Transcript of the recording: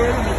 really?